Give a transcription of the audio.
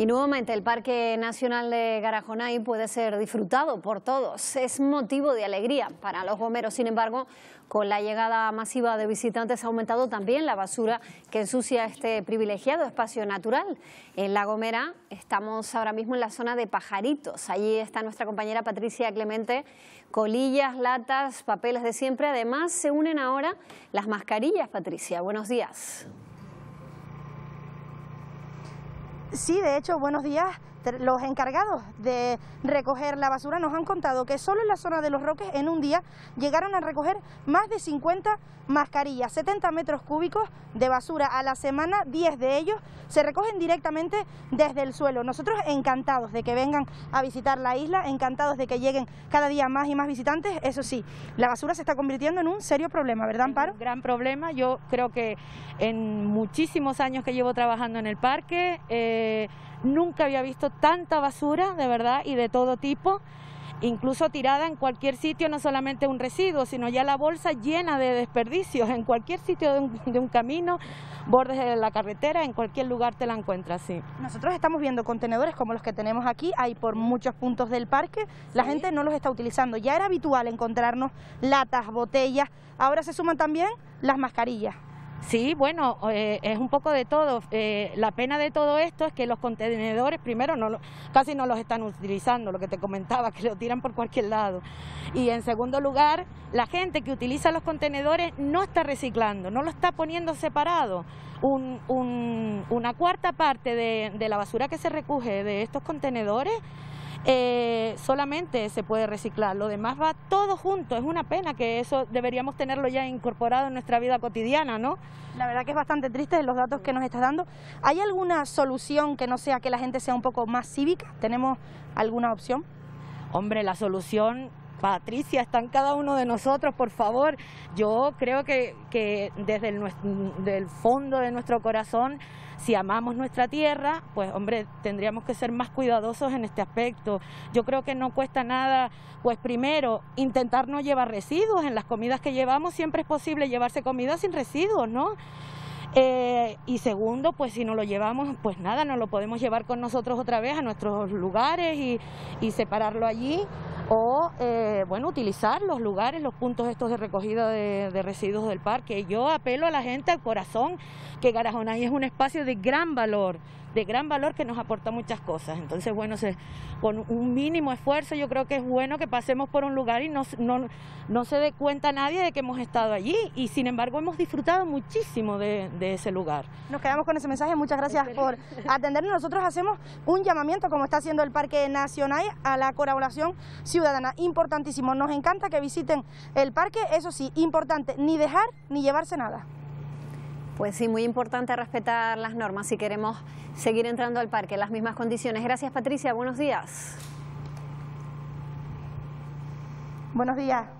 Y nuevamente el Parque Nacional de Garajonay puede ser disfrutado por todos. Es motivo de alegría para los bomberos. Sin embargo, con la llegada masiva de visitantes ha aumentado también la basura que ensucia este privilegiado espacio natural. En La Gomera estamos ahora mismo en la zona de Pajaritos. Allí está nuestra compañera Patricia Clemente. Colillas, latas, papeles de siempre. Además, se unen ahora las mascarillas, Patricia. Buenos días. Sí, de hecho, buenos días. Los encargados de recoger la basura nos han contado que solo en la zona de Los Roques en un día llegaron a recoger más de 50 mascarillas, 70 metros cúbicos de basura a la semana, 10 de ellos se recogen directamente desde el suelo. Nosotros encantados de que vengan a visitar la isla, encantados de que lleguen cada día más y más visitantes, eso sí, la basura se está convirtiendo en un serio problema, ¿verdad Amparo? un gran problema, yo creo que en muchísimos años que llevo trabajando en el parque, eh, nunca había visto tanta basura, de verdad, y de todo tipo, incluso tirada en cualquier sitio, no solamente un residuo, sino ya la bolsa llena de desperdicios, en cualquier sitio de un, camino, bordes de la carretera, en cualquier lugar te la encuentras, sí. Nosotros estamos viendo contenedores como los que tenemos aquí, hay por muchos puntos del parque, la gente no los está utilizando, ya era habitual encontrarnos latas, botellas, ahora se suman también las mascarillas. Sí, bueno, eh, es un poco de todo. Eh, la pena de todo esto es que los contenedores, primero, no casi no los están utilizando, lo que te comentaba, que lo tiran por cualquier lado. Y en segundo lugar, la gente que utiliza los contenedores no está reciclando, no lo está poniendo separado. una cuarta parte de la basura que se recoge de estos contenedores eh, solamente se puede reciclar, lo demás va todo junto, es una pena que eso deberíamos tenerlo ya incorporado en nuestra vida cotidiana, ¿no? La verdad que es bastante triste los datos que nos estás dando. ¿Hay alguna solución que no sea que la gente sea un poco más cívica? ¿Tenemos alguna opción? Hombre, la solución Patricia, está en cada uno de nosotros, por favor. Yo creo que, que desde el fondo de nuestro corazón, si amamos nuestra tierra, pues hombre, tendríamos que ser más cuidadosos en este aspecto. Yo creo que no cuesta nada, pues primero, intentar no llevar residuos. En las comidas que llevamos siempre es posible llevarse comida sin residuos, ¿no? Eh, y segundo, pues si no lo llevamos, pues nada, no lo podemos llevar con nosotros otra vez a nuestros lugares y, y separarlo allí o eh, bueno, utilizar los lugares, los puntos estos de recogida de, de, residuos del parque. Yo apelo a la gente al corazón que Garajonay es un espacio de gran valor, de gran valor que nos aporta muchas cosas. Entonces, bueno, se, con un mínimo esfuerzo yo creo que es bueno que pasemos por un lugar y no, no, no se dé cuenta nadie de que hemos estado allí y sin embargo hemos disfrutado muchísimo de, de ese lugar. Nos quedamos con ese mensaje, muchas gracias por atendernos. Nosotros hacemos un llamamiento, como está haciendo el Parque Nacional, a la colaboración ciudadana. Importantísimo, nos encanta que visiten el parque, eso sí, importante, ni dejar ni llevarse nada. Pues sí, muy importante respetar las normas si queremos seguir entrando al parque en las mismas condiciones. Gracias Patricia, buenos días. Buenos días.